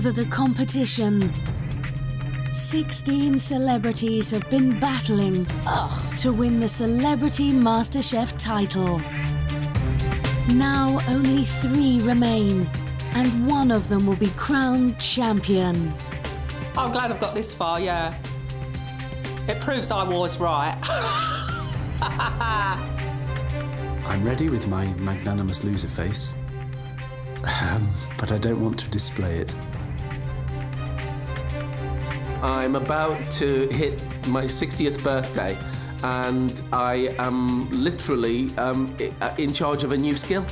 over the competition. 16 celebrities have been battling ugh, to win the Celebrity MasterChef title. Now only three remain, and one of them will be crowned champion. I'm glad I've got this far, yeah. It proves I was right. I'm ready with my magnanimous loser face, um, but I don't want to display it. I'm about to hit my 60th birthday and I am literally um, uh, in charge of a new skill.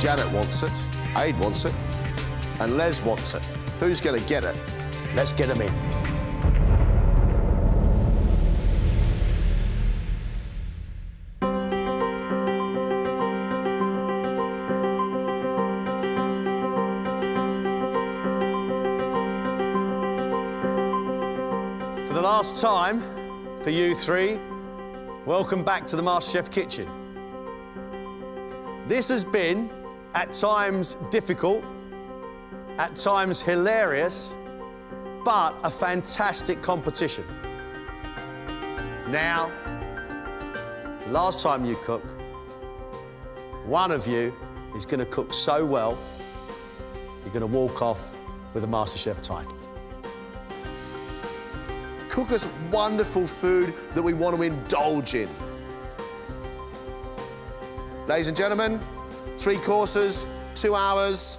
Janet wants it, Ade wants it, and Les wants it. Who's going to get it? Let's get them in. Last time, for you three, welcome back to the MasterChef kitchen. This has been, at times, difficult, at times hilarious, but a fantastic competition. Now, the last time you cook, one of you is going to cook so well, you're going to walk off with a MasterChef title. Cook us wonderful food that we want to indulge in. Ladies and gentlemen, three courses, two hours.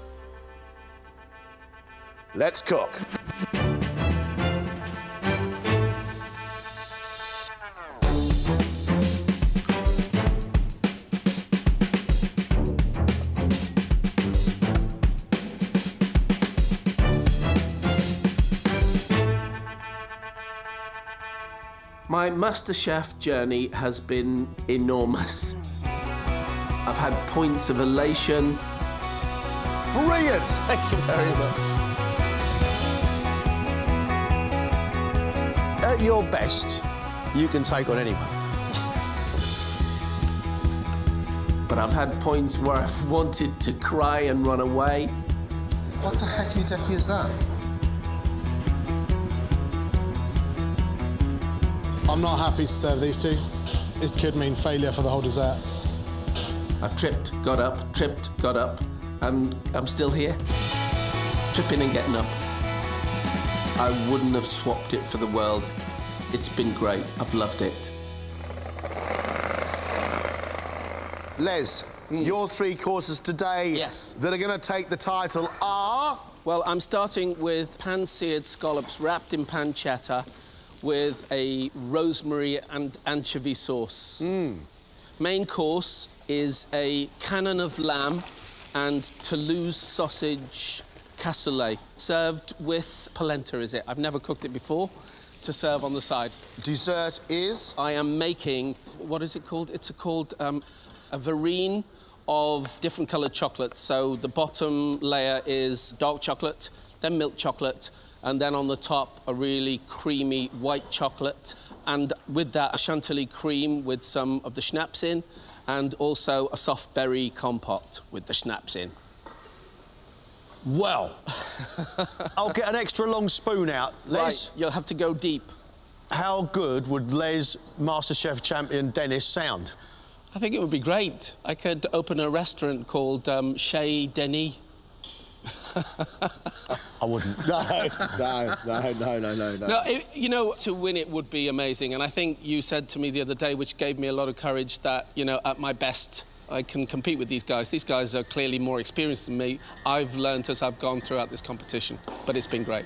Let's cook. MasterChef journey has been enormous. I've had points of elation. Brilliant! Thank you very much. At your best, you can take on anyone. But I've had points where I've wanted to cry and run away. What the hecky decky is that? I'm not happy to serve these two. This could mean failure for the whole dessert. I've tripped, got up, tripped, got up, and I'm still here. Tripping and getting up. I wouldn't have swapped it for the world. It's been great. I've loved it. Les, hmm. your three courses today Yes. that are going to take the title are... Well, I'm starting with pan-seared scallops wrapped in pancetta with a rosemary and anchovy sauce. Main course is a cannon of lamb and Toulouse sausage cassoulet, served with polenta, is it? I've never cooked it before, to serve on the side. Dessert is... I am making, what is it called? It's a called um, a verrine of different coloured chocolates. So the bottom layer is dark chocolate, then milk chocolate, and then on the top a really creamy white chocolate. And with that, a chantilly cream with some of the schnapps in, and also a soft berry compote with the schnapps in. Well, I'll get an extra long spoon out. Les, Right, you'll have to go deep. how good would Les MasterChef champion Dennis sound? I think it would be great. I could open a restaurant called um, Chez Denis. I wouldn't. No, no, no, no, no, no, no. It, you know, to win it would be amazing. And I think you said to me the other day, which gave me a lot of courage, that, you know, at my best, I can compete with these guys. These guys are clearly more experienced than me. I've learned as I've gone throughout this competition, but it's been great.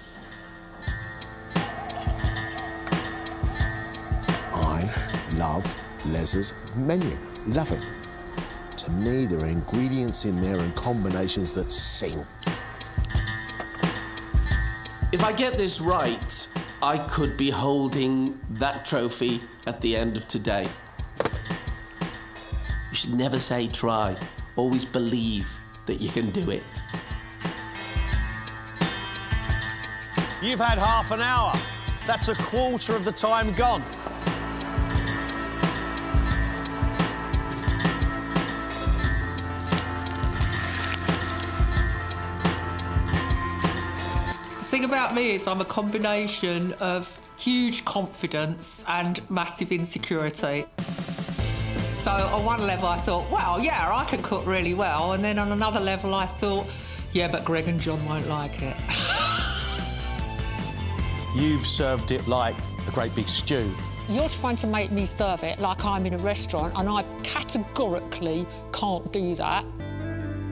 I love Les's menu. Love it. To me, there are ingredients in there and combinations that sing. If I get this right, I could be holding that trophy at the end of today. You should never say try. Always believe that you can do it. You've had half an hour. That's a quarter of the time gone. Thing about me is I'm a combination of huge confidence and massive insecurity. So on one level I thought, well, yeah, I can cook really well. And then on another level I thought, yeah, but Gregg and John won't like it. You've served it like a great big stew. You're trying to make me serve it like I'm in a restaurant, and I categorically can't do that.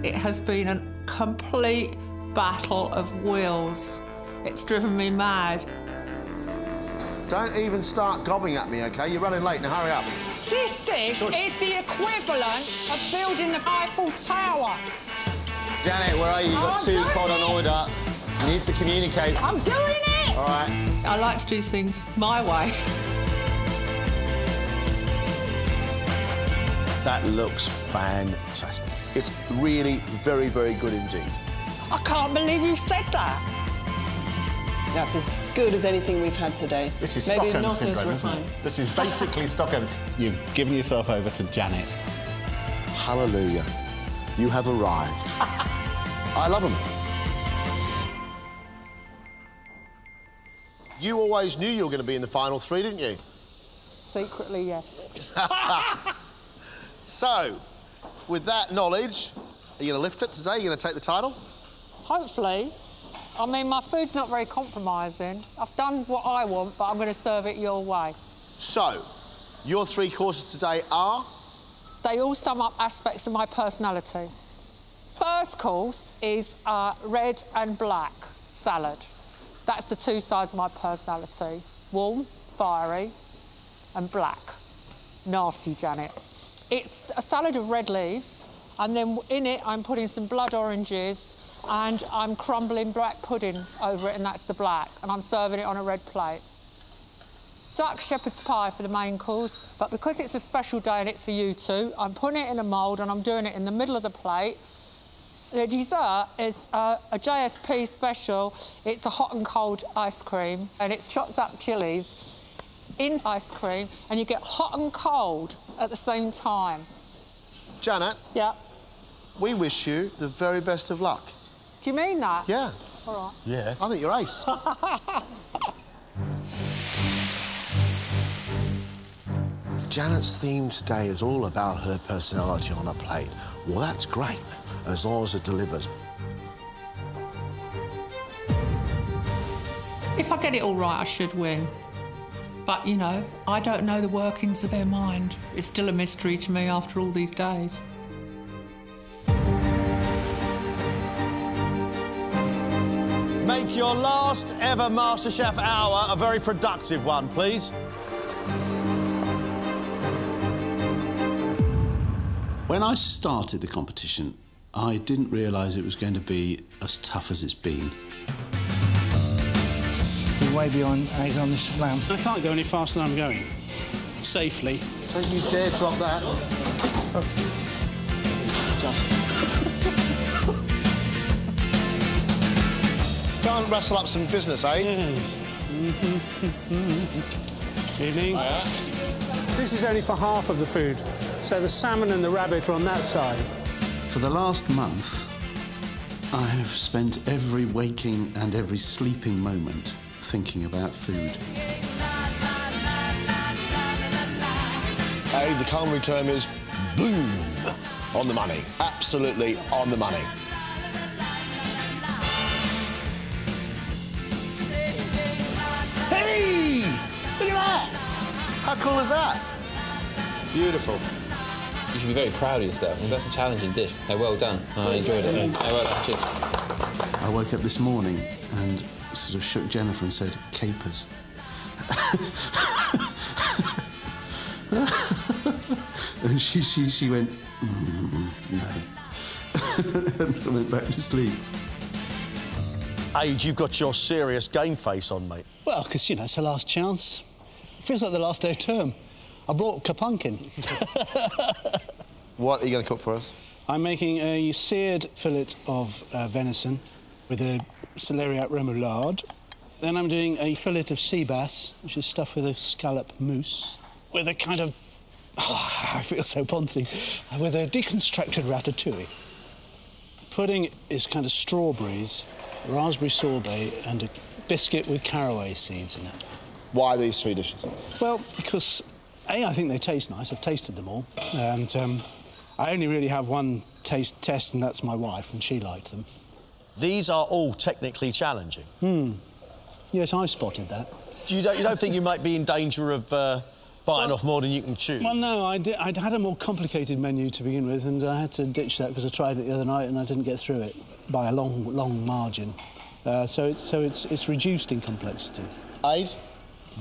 It has been a complete battle of wills. It's driven me mad. Don't even start gobbing at me, OK? You're running late. Now hurry up. This dish is the equivalent of building the Eiffel Tower. Janet, where are you? You've got I'm two cod on order. You need to communicate. I'm doing it! All right. I like to do things my way. That looks fantastic. It's really very, very good indeed. I can't believe you said that. That's as good as anything we've had today. This is Maybe Stockholm not as syndrome, isn't refined. This is basically Stockholm. You've given yourself over to Janet. Hallelujah. You have arrived. I love them. You always knew you were going to be in the final three, didn't you? Secretly, yes. So, with that knowledge, are you going to lift it today? Are you going to take the title? Hopefully. I mean, my food's not very compromising. I've done what I want, but I'm going to serve it your way. So, your three courses today are They all sum up aspects of my personality. First course is uh, red and black salad. That's the two sides of my personality. Warm, fiery, and black. Nasty, Janet. It's a salad of red leaves, and then in it I'm putting some blood oranges and I'm crumbling black pudding over it, and that's the black. And I'm serving it on a red plate. Duck shepherd's pie for the main course, but because it's a special day and it's for you two, I'm putting it in a mould and I'm doing it in the middle of the plate. The dessert is uh, a JSP special. It's a hot and cold ice cream, and it's chopped up chilies in ice cream, and you get hot and cold at the same time. Janet. Yeah. We wish you the very best of luck. Do you mean that? Yeah. All right. Yeah. I think you're ace. Janet's theme today is all about her personality on a plate. Well, that's great, as long as it delivers. If I get it all right, I should win. But, you know, I don't know the workings of their mind. It's still a mystery to me after all these days. Your last ever MasterChef hour a very productive one, please. When I started the competition, I didn't realise it was going to be as tough as it's been. You're way beyond egg on this lamb. I can't go any faster than I'm going. Safely. Don't you dare drop that. Can't wrestle up some business, eh? Evening. This is only for half of the food, so the salmon and the rabbit are on that side. For the last month, I have spent every waking and every sleeping moment thinking about food. Hey, the culinary term is boom. On the money. Absolutely on the money. Hey! Look at that! How cool is that? Beautiful. You should be very proud of yourself because that's a challenging dish. Hey, well done. I enjoyed it. Hey, well done. Cheers. I woke up this morning and sort of shook Jennifer and said, capers. and she, she, she went, mm, no. and I went back to sleep. Ade, you've got your serious game face on, mate. Well, because, you know, it's the last chance. Feels like the last day of term. I brought Kapunkin. What are you going to cook for us? I'm making a seared fillet of uh, venison with a celeriac remoulade. Then I'm doing a fillet of sea bass, which is stuffed with a scallop mousse, with a kind of... Oh, I feel so poncy. With a deconstructed ratatouille. Pudding is kind of strawberries raspberry sorbet, and a biscuit with caraway seeds in it. Why these three dishes? Well, because A, I think they taste nice. I've tasted them all. And um, I only really have one taste test, and that's my wife, and she liked them. These are all technically challenging. Hmm. Yes, I spotted that. Do you, don't, you don't think you might be in danger of uh, biting off more than you can chew? Well, no, I did, I'd had a more complicated menu to begin with, and I had to ditch that because I tried it the other night and I didn't get through it by a long, long margin. Uh, so it's, so it's, it's reduced in complexity. Ade,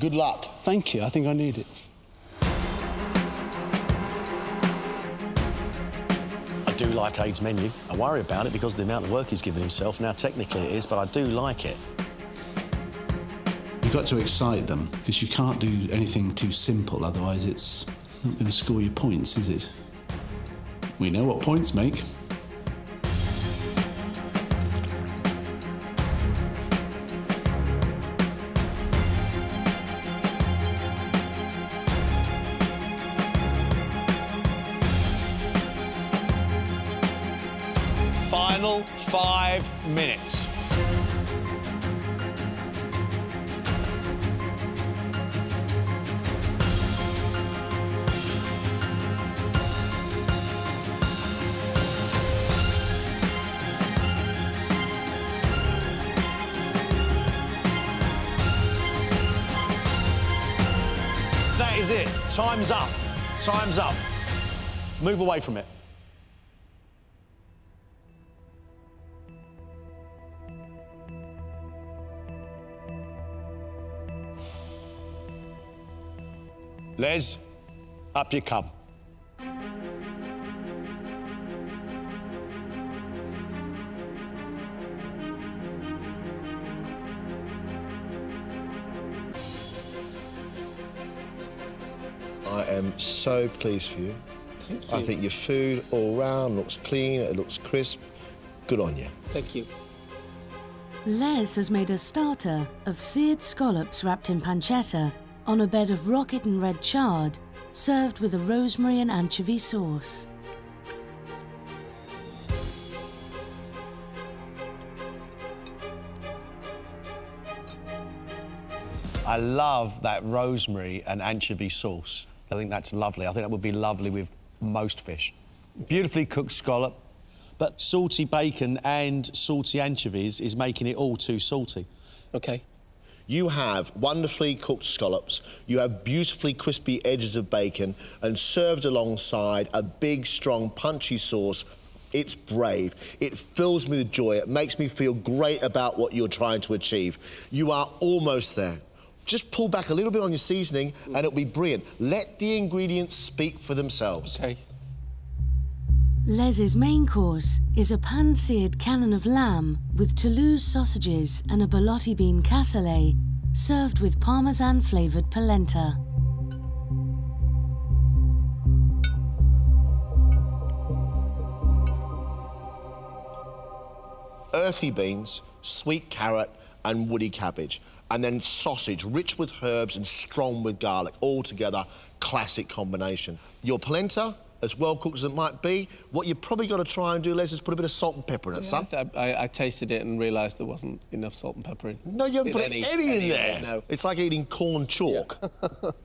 good luck. Thank you. I think I need it. I do like Ade's menu. I worry about it because of the amount of work he's given himself. Now, technically it is, but I do like it. You've got to excite them because you can't do anything too simple, otherwise, it's not going to score you points, is it? We know what points make. Move away from it. Les, up you come. I am so pleased for you. Thank I think your food all round looks clean, it looks crisp. Good on you. Thank you. Les has made a starter of seared scallops wrapped in pancetta on a bed of rocket and red chard, served with a rosemary and anchovy sauce. I love that rosemary and anchovy sauce. I think that's lovely. I think that would be lovely with most fish. Beautifully cooked scallop, but salty bacon and salty anchovies is making it all too salty. OK. You have wonderfully cooked scallops, you have beautifully crispy edges of bacon, and served alongside a big, strong, punchy sauce. It's brave. It fills me with joy. It makes me feel great about what you're trying to achieve. You are almost there. Just pull back a little bit on your seasoning and it'll be brilliant. Let the ingredients speak for themselves. OK. Les's main course is a pan-seared cannon of lamb with Toulouse sausages and a borlotti bean cassoulet, served with parmesan-flavoured polenta. earthy beans, sweet carrot, and woody cabbage. And then sausage, rich with herbs and strong with garlic. All together, classic combination. Your polenta, as well cooked as it might be, what you've probably got to try and do, Les, is put a bit of salt and pepper in it, Yeah, son. I, th- I, I tasted it and realised there wasn't enough salt and pepper in. No, you haven't put any, any, in there. it, No. It's like eating corn chalk.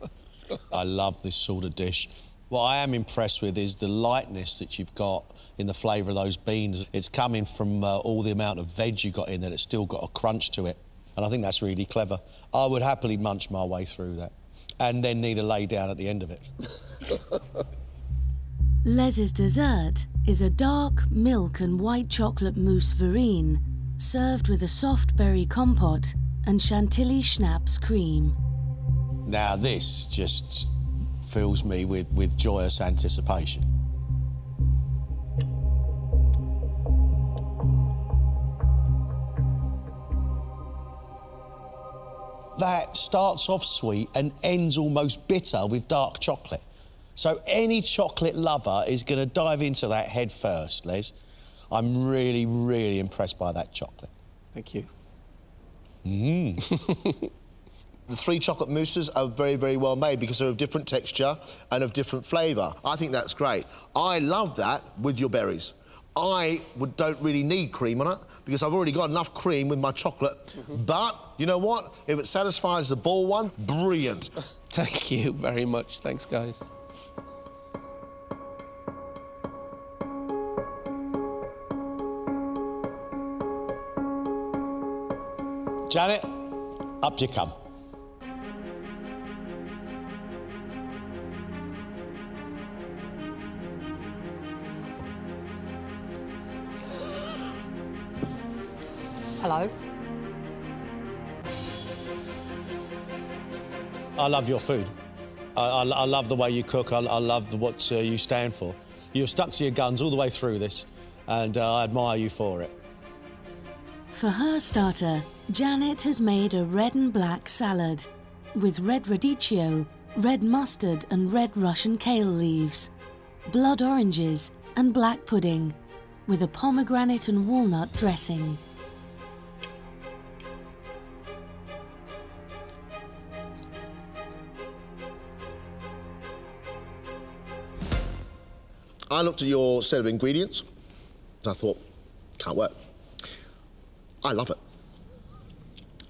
I love this sort of dish. What I am impressed with is the lightness that you've got in the flavour of those beans. It's coming from uh, all the amount of veg you got in there. It's still got a crunch to it. And I think that's really clever. I would happily munch my way through that and then need a lay down at the end of it. Les's dessert is a dark milk and white chocolate mousse verrine, served with a soft berry compote and chantilly schnapps cream. Now, this just fills me with, with joyous anticipation. That starts off sweet and ends almost bitter with dark chocolate. So any chocolate lover is going to dive into that head first, Les. I'm really, really impressed by that chocolate. Thank you. Mmm. The three chocolate mousses are very, very well made because they're of different texture and of different flavour. I think that's great. I love that with your berries. I would, don't really need cream on it because I've already got enough cream with my chocolate. Mm-hmm. But you know what? If it satisfies the ball one, brilliant. Thank you very much. Thanks, guys. Janet, up you come. Hello. I love your food. I, I, I love the way you cook. I, I love what uh, you stand for. You've stuck to your guns all the way through this, and uh, I admire you for it. For her starter, Janet has made a red and black salad with red radicchio, red mustard and red Russian kale leaves, blood oranges and black pudding with a pomegranate and walnut dressing. I looked at your set of ingredients and I thought, can't work. I love it.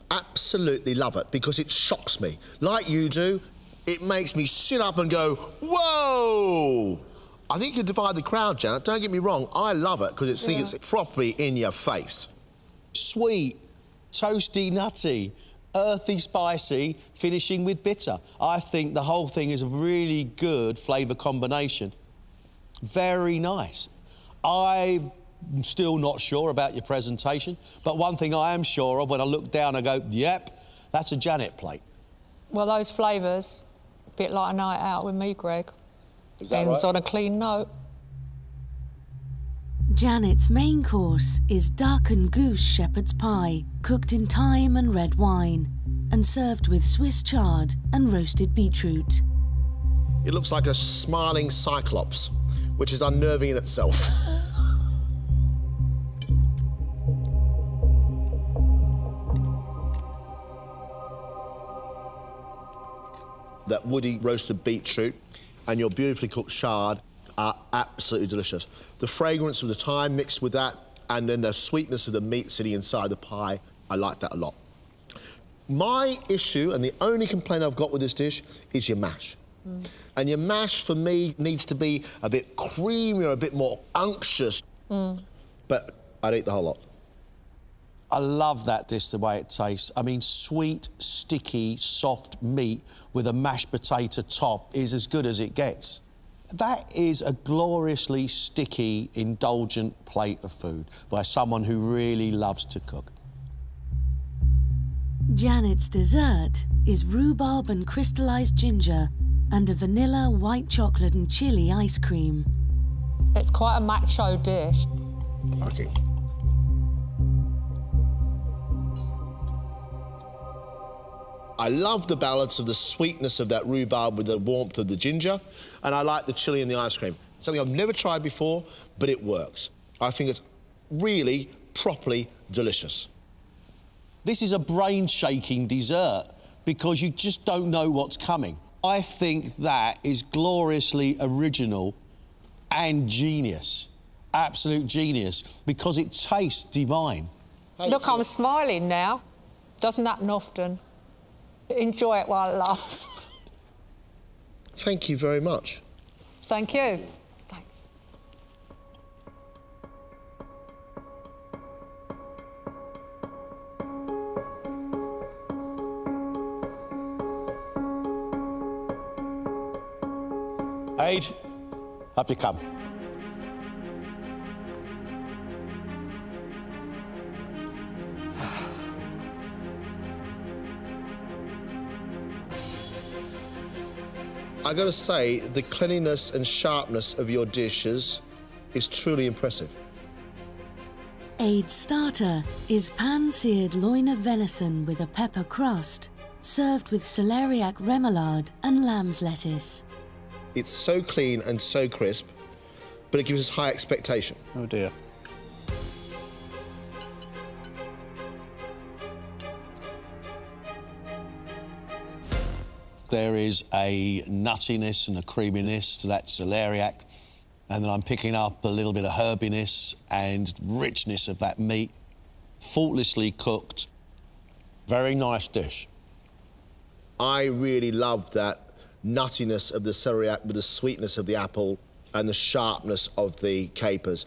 Absolutely love it because it shocks me. Like you do, it makes me sit up and go, whoa! I think you divide the crowd, Janet. Don't get me wrong, I love it because it's, think it's properly in your face. Sweet, toasty, nutty, earthy, spicy, finishing with bitter. I think the whole thing is a really good flavour combination. Very nice. I'm still not sure about your presentation, but one thing I am sure of when I look down, I go, yep, that's a Janet plate. Well, those flavours, a bit like a night out with me, Gregg. Ends right? on a clean note. Janet's main course is duck and goose shepherd's pie, cooked in thyme and red wine, and served with Swiss chard and roasted beetroot. It looks like a smiling cyclops, which is unnerving in itself. that woody roasted beetroot and your beautifully cooked chard are absolutely delicious. The fragrance of the thyme mixed with that, and then the sweetness of the meat sitting inside the pie, I like that a lot. My issue, and the only complaint I've got with this dish, is your mash. Mm. And your mash, for me, needs to be a bit creamier, a bit more unctuous. Mm. But I'd eat the whole lot. I love that dish the way it tastes. I mean, sweet, sticky, soft meat with a mashed potato top is as good as it gets. That is a gloriously sticky, indulgent plate of food by someone who really loves to cook. Janet's dessert is rhubarb and crystallized ginger and a vanilla, white chocolate and chili ice cream. It's quite a macho dish. Okay. I love the balance of the sweetness of that rhubarb with the warmth of the ginger, and I like the chili and the ice cream. Something I've never tried before, but it works. I think it's really properly delicious. This is a brain shaking dessert because you just don't know what's coming. I think that is gloriously original and genius. Absolute genius because it tastes divine. Look, I'm smiling now. Doesn't happen often. Enjoy it while it lasts. Thank you very much. Thank you. Ade, up you come. I gotta say, the cleanliness and sharpness of your dishes is truly impressive. Ade's starter is pan-seared loin of venison with a pepper crust, served with celeriac remoulade and lamb's lettuce. It's so clean and so crisp, but it gives us high expectation. Oh dear. There is a nuttiness and a creaminess to that celeriac, and then I'm picking up a little bit of herbiness and richness of that meat. Faultlessly cooked. Very nice dish. I really love that nuttiness of the celeriac with the sweetness of the apple and the sharpness of the capers.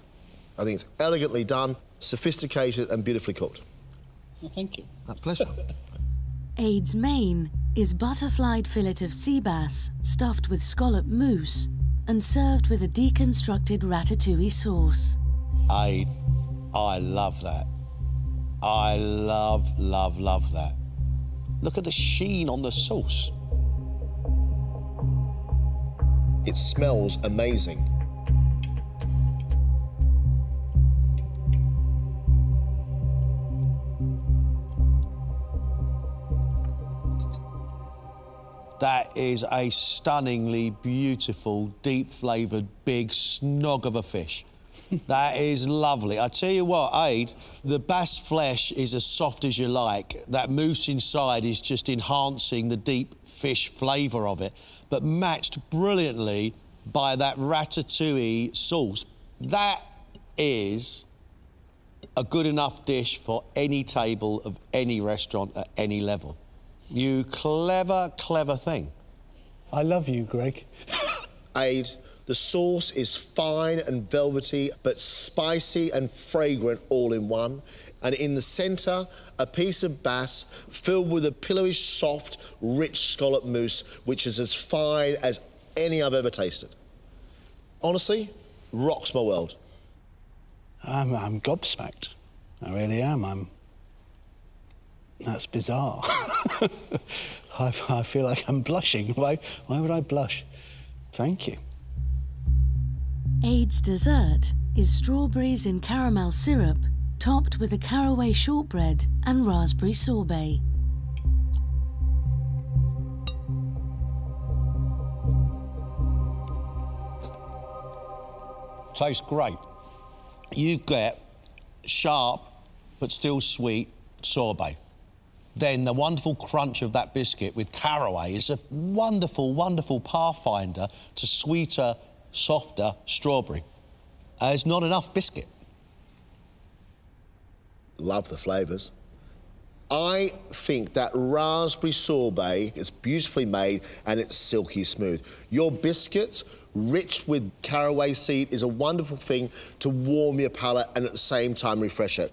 I think it's elegantly done, sophisticated and beautifully cooked. Well, thank you. A pleasure. Ade's main is butterflied fillet of sea bass stuffed with scallop mousse and served with a deconstructed ratatouille sauce. Ade, I love that. I love, love, love that. Look at the sheen on the sauce. It smells amazing. That is a stunningly beautiful, deep flavoured, big snog of a fish. That is lovely. I tell you what, Ade, the bass flesh is as soft as you like. That mousse inside is just enhancing the deep fish flavour of it, but matched brilliantly by that ratatouille sauce. That is a good enough dish for any table of any restaurant at any level. You clever, clever thing. I love you, Gregg. Ade, the sauce is fine and velvety, but spicy and fragrant all in one. And in the centre, a piece of bass filled with a pillowy, soft, rich scallop mousse, which is as fine as any I've ever tasted. Honestly, rocks my world. I'm, I'm gobsmacked. I really am. I'm. That's bizarre. I, I feel like I'm blushing. Why, why would I blush? Thank you. Ade's dessert is strawberries in caramel syrup, topped with a caraway shortbread and raspberry sorbet. Tastes great. You get sharp but still sweet sorbet. Then the wonderful crunch of that biscuit with caraway is a wonderful, wonderful pathfinder to sweeter, softer strawberry. Uh, it's not enough biscuit. Love the flavours. I think that raspberry sorbet is beautifully made and it's silky smooth. Your biscuit, rich with caraway seed, is a wonderful thing to warm your palate and at the same time refresh it.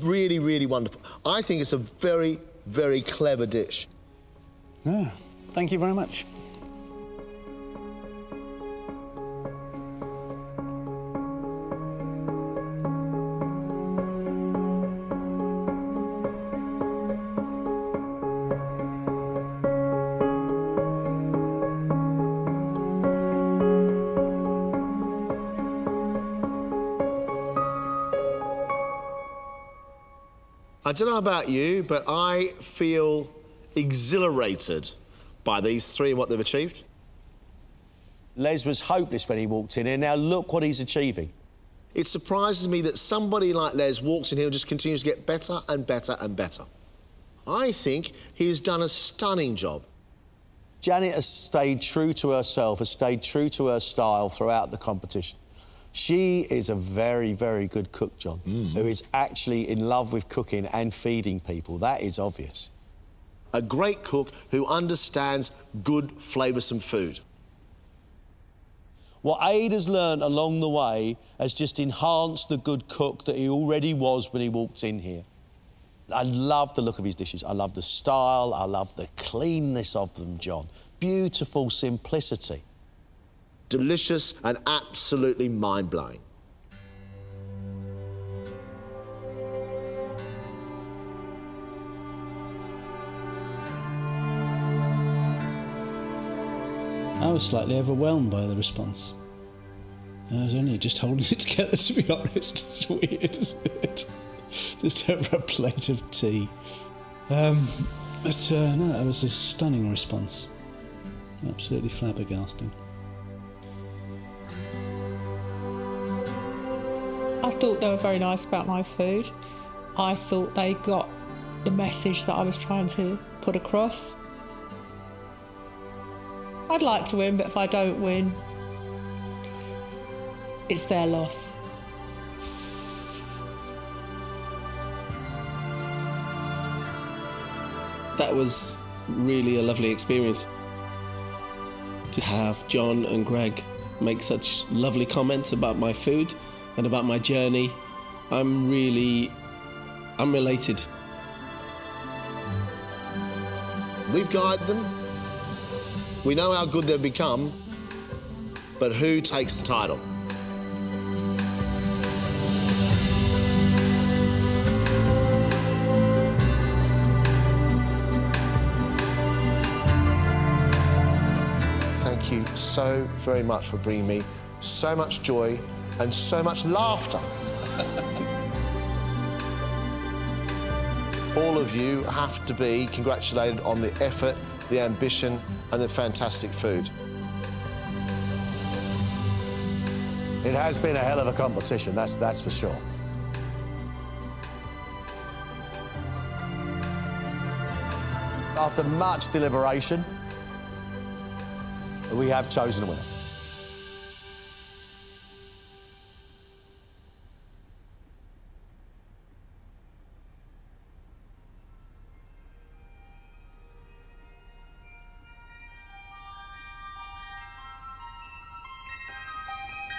Really, really wonderful. I think it's a very, very clever dish. Yeah, thank you very much. I don't know about you, but I feel exhilarated by these three and what they've achieved. Les was hopeless when he walked in here. Now look what he's achieving. It surprises me that somebody like Les walks in here and just continues to get better and better and better. I think he has done a stunning job. Janet has stayed true to herself, has stayed true to her style throughout the competition. She is a very, very good cook, John, hmm. who is actually in love with cooking and feeding people. That is obvious. A great cook who understands good, flavoursome food. What Ade has learned along the way has just enhanced the good cook that he already was when he walked in here. I love the look of his dishes. I love the style. I love the cleanness of them, John. Beautiful simplicity. Delicious and absolutely mind blowing. I was slightly overwhelmed by the response. I was only just holding it together, to be honest. It's weird, isn't it? Just over a plate of tea. Um, but uh, no, that was a stunning response. Absolutely flabbergasting. Thought they were very nice about my food. I thought they got the message that I was trying to put across. I'd like to win, but if I don't win, it's their loss. That was really a lovely experience. To have John and Gregg make such lovely comments about my food and about my journey, I'm really, I'm related. We've guided them. We know how good they've become, but who takes the title? Thank you so very much for bringing me so much joy and so much laughter. All of you have to be congratulated on the effort, the ambition, and the fantastic food. It has been a hell of a competition, that's, that's for sure. After much deliberation, we have chosen a winner.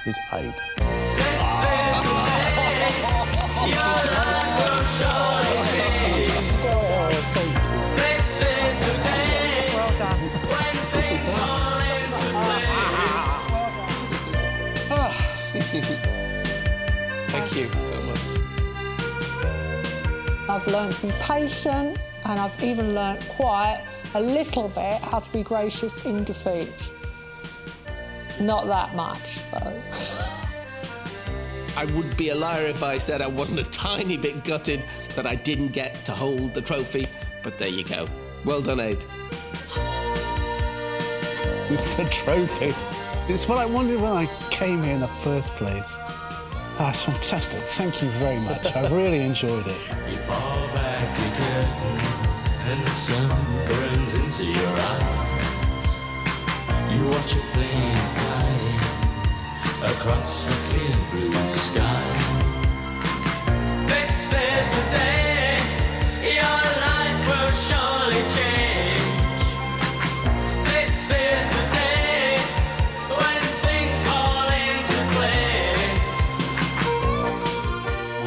Is Ade. Thank you so much. I've learned to be patient and I've even learnt quite a little bit how to be gracious in defeat. Not that much, though. I would be a liar if I said I wasn't a tiny bit gutted that I didn't get to hold the trophy, but there you go. Well done, Ade. It's the trophy. It's what I wanted when I came here in the first place. That's fantastic. Thank you very much. I've really enjoyed it. You fall back the curtain and the sun burns into your eyes. You watch a plane fly across a clear blue sky. This is the day your life will surely change. This is the day when things fall into place.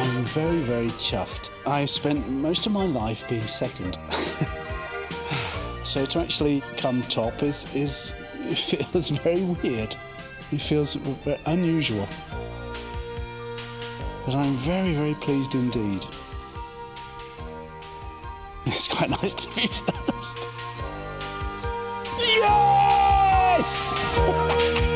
I'm very, very chuffed. I've spent most of my life being second. so to actually come top is, is it feels very weird. It feels unusual. But I'm very, very pleased indeed. It's quite nice to be first. Yes!